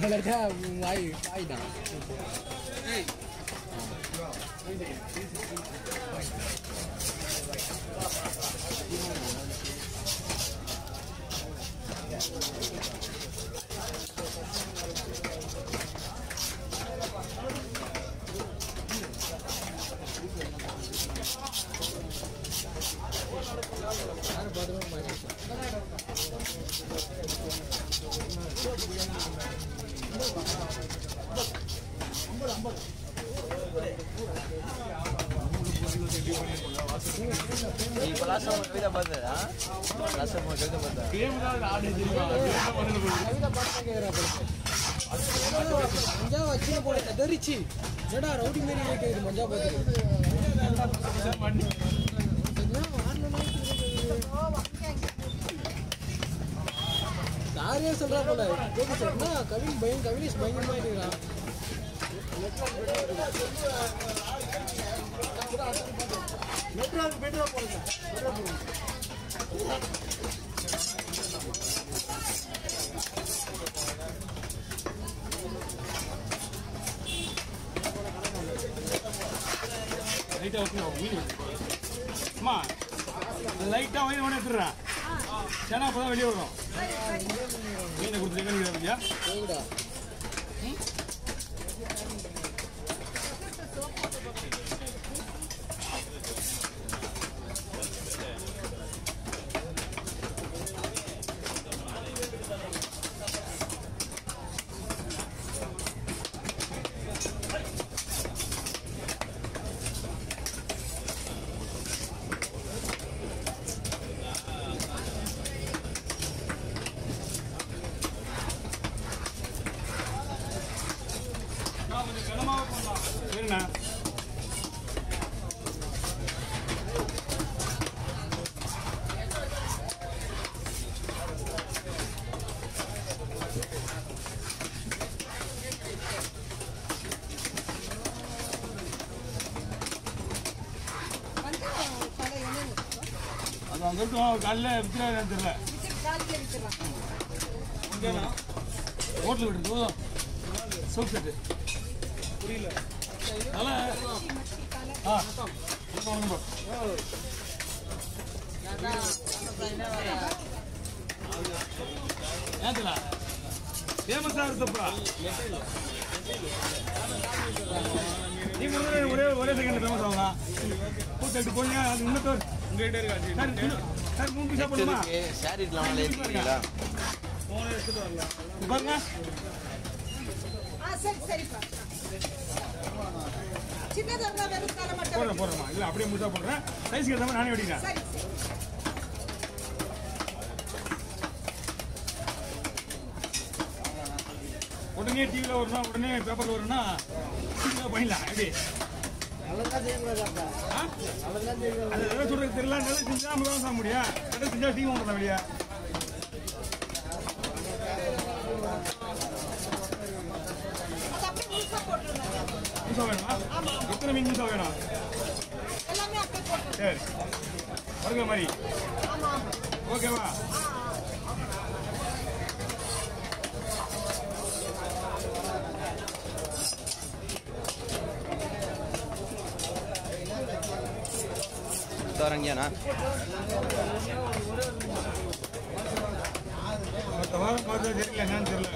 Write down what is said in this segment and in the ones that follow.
Kadar mai mai da. Hey. இப்போ last ஒரு கவிதை பார்த்ததா லாஸ்ட் ஒரு கவிதை பார்த்தா கவிதை பாட்டு கேட்குறா மஞ்சா வச்சு போல? தெரிச்சு என்னடா ரவுடி மாரி மஞ்சா பார்த்து சொல்றா போல கவின் பயம் கவினேஷ் பயங்கரமா இருக்கிறான் லைட்டாக ஊற்றணும் மீன் அம்மா லைட்டாக வயிறு ஒன்று எடுத்துடுறேன் சேனா அப்போ தான் வெளியே வரும் மீனை கொடுத்துருக்கேன் ஐயா சரிண்ணா அது அங்கே இருக்கும் காலையில் விற்கிறாரு தெரியல ஹோட்டல் விட்டு சோப் செட்டு. புரியல. ஒரே ஒரே செகண்ட் ஃபேமஸ் ஆகலாம் பூத்தெட்டு போனீங்க அது உங்ககிட்ட இருக்கா சார் மூணு பீஸா பண்ணுமா சாரி இல்லாமல் ஏற்றிக்கிறீங்களா பாருங்க ஆ சரி சரிப்பா. சின்னதாக இருந்தால் வெறும் தலை மட்டும் போடுறேன் போடுறேன் இல்லை அப்படியே முழுசா போடுறேன். சைஸ்க்கு ஏற்ற மாதிரி நானே வெடிக்கிறேன் சரி சரி. உடனே டிவியில் வரணும் உடனே பேப்பரில் சீக்கிரம் பண்ணிடலாம் எப்படி? ஆ? அது எதை சொல்றது தெரியல நல்லா செஞ்சா நம்ம தான் சாப்பிட முடியும். எதை செஞ்சா டீ வாங்கலாம் வெளியே அது அப்படியே முழுசாக மீசா வேணுமா எத்தனை மீன் மீசா வேணும் சரி. வருகிற மாதிரி ஓகேவா பார்த்தா தெரியல என்னன்னு தெரியல.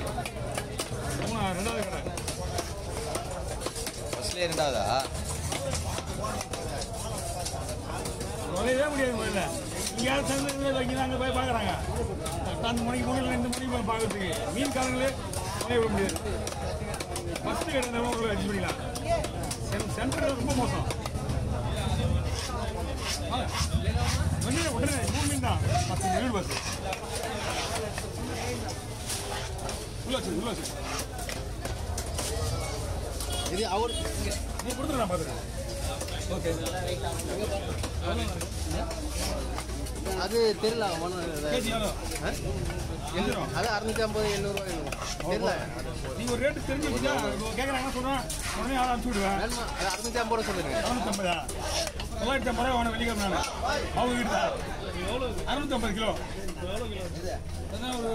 ரெண்டாவது கடை. ஃபர்ஸ்ட்லேயே ரெண்டாவதா நுழையவே முடியாது முதல்ல. இங்கேயாவது சேர்ந்து வைக்கணும் அங்கே போய் பார்க்குறாங்க. பத்து மணிக்கு மூணு ரெண்டு மணிக்கு போய் பார்க்கறதுக்கு. மீன்காரங்களே நுழைய விட முடியாது ஃபஸ்ட்டு கடை உங்களை அஞ்சு பண்ணிக்கலாம் சென்டர் ரொம்ப மோசம். உடனே உடனே மூணு மீன் தான். பத்து மீன் உள்ள வச்சு உள்ள வச்சு. இது அவர் நீ கொடுத்துரு நான் பார்த்துக்கிறேன். ஓகே. அது தெரியல அது அறுநூத்தி ஐம்பது எண்ணூறுவா தெரியல. நீ ஒரு ரேட்டு தெரிஞ்சு கேட்குறாங்க சொல்கிறேன் உடனே ஆள் அனுப்பிச்சு விடுவேன். வேணுமா? அது அறுநூத்தி ஐம்பது ரூபா சொல்லுங்க அறுநூத்தம்பதா தொள்ளாயிரத்தி ஐம்பது ரூபா நான் அவங்க வீடு தான். அறுநூத்தம்பது கிலோ.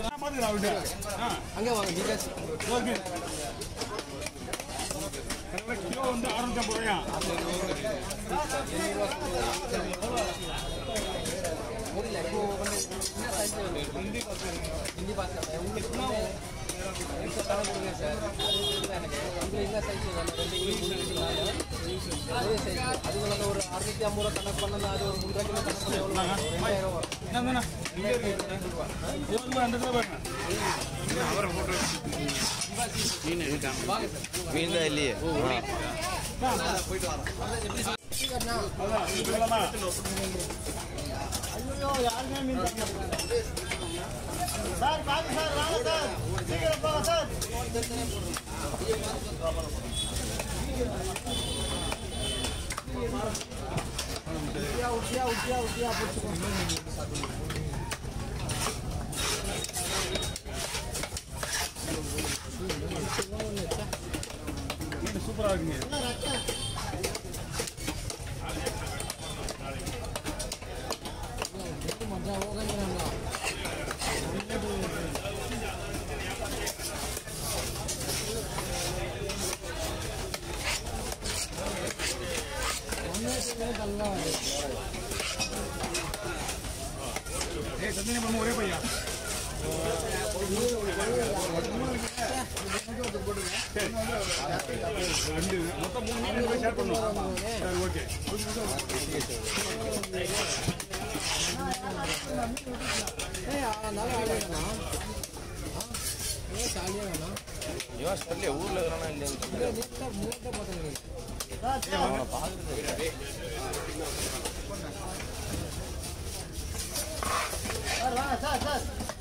நான் பார்த்து பார்த்துக்கிறேன் அவர்கிட்ட. அங்கே வாங்க ஓகே. கிலோ வந்து அறுநூத்தி ரூபாயா முடியல என்ன ஹிந்தி பார்த்து கொடுங்க சார் எனக்கு உங்களுக்கு என்ன சைஸ் சைஸ் ஒரு அறுநூத்தி ஐம்பது ரூபா கணக்கு பண்ணலாம் அது ஒரு கிலோ கணக்கு பண்ண எவ்வளோ ரெண்டாயிரம் இங்கே இருக்கு இருபது ரெண்டு கிலோ பாருங்க. மீன் தான் இல்லையே அதான் இது சொல்லலாமா ஐயோ யாருமே மீன் சாப்பிடல. சார் பாத்து சார் வாங்க சார் சீக்கிரம் போங்க சார் உட்டியா உட்டியா உட்டியா உட்டியா பிடிச்சிக்கோ மீன் மொத்தம் சார் சார் சார்.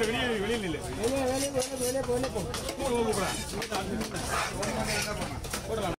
வெளியே வெளியே வெளியே போடலாம்